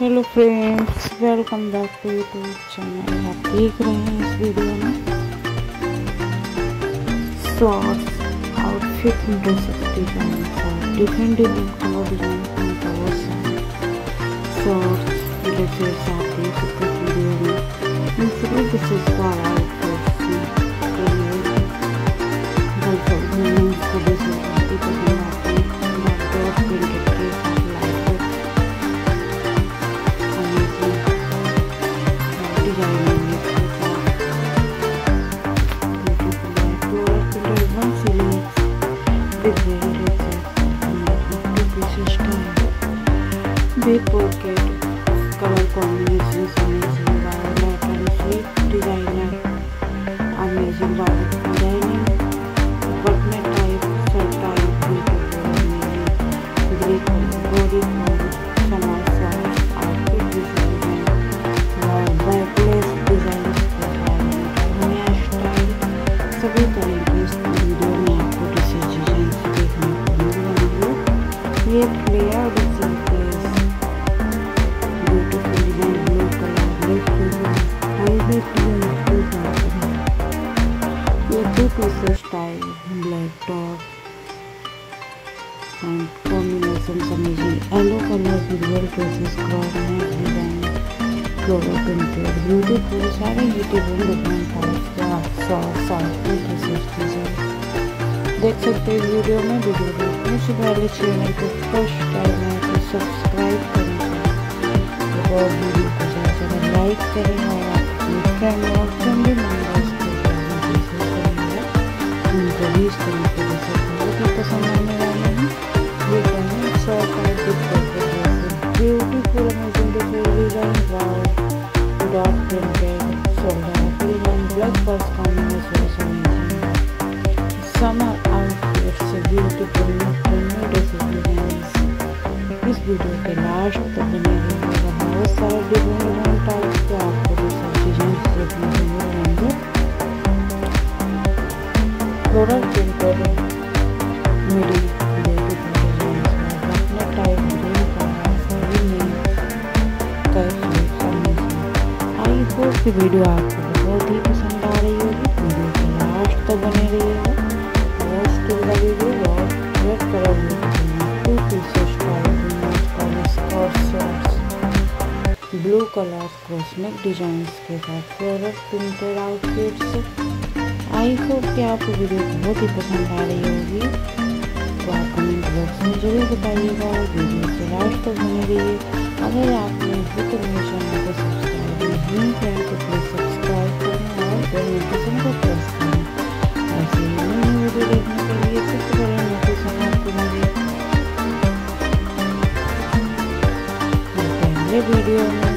Hello friends welcome back to YouTube channel आप देख रहे हैं इस वीडियो में। शॉर्ट्स आउटफिट ड्रेसेस डिज़ाइन और डिफरेंट डिफरेंट कलर डिज़ाइन का कलर्स हैं शॉर्ट्स ड्रेसेस आप देख सकते हैं वीडियो में। इन सभी ड्रेसेस का big pocket color combinations amazing two-piece style black top and combinations amazing yellow color visual dresses cross neck design flower printed beautiful सारे beautiful different types के आप सौ साउथ के ड्रेसेस डिज़ाइन देख सकते हैं वीडियो में वीडियो देखने से पहले चैनल को फ़र्स्ट टाइम है तो सब्सक्राइब करें और वीडियो को ज़्यादा से लाइक करें उनको भी इस तरीके से बहुत ही पसंद आने वाले हैं ये कहना सौ type beautiful amazing design wow dot printed shoulder design black purse combination summer outfit से ब्यूटीफुल डिज़ाइन इस वीडियो के लास्ट तक बने रहिएगा बहुत सारे डिफरेंट डिफरेंट टाइप्स कि वीडियो आपको बहुत ही पसंद आ रही होगी वीडियो के लास्ट तक बने रहिएगा और बाद वीडियो बहुत रेड कलर में ब्लू कलर कॉस्मिक डिजाइंस के साथ floral printed outfits I hope कि आपको वीडियो बहुत ही पसंद आ रही होगी। तो आप कमेंट बॉक्स में ज़रूर बताइएगा और वीडियो के लास्ट तक बने रहिए अगर आपने चैनल को सब्सक्राइब नहीं किया तो प्लीज़ सब्सक्राइब करें और बेल नोटिफिकेशन को प्रेस करें। ऐसे नई वीडियो देखने के लिए सबसे पहले नोटिफिकेशन आपको वीडियो में।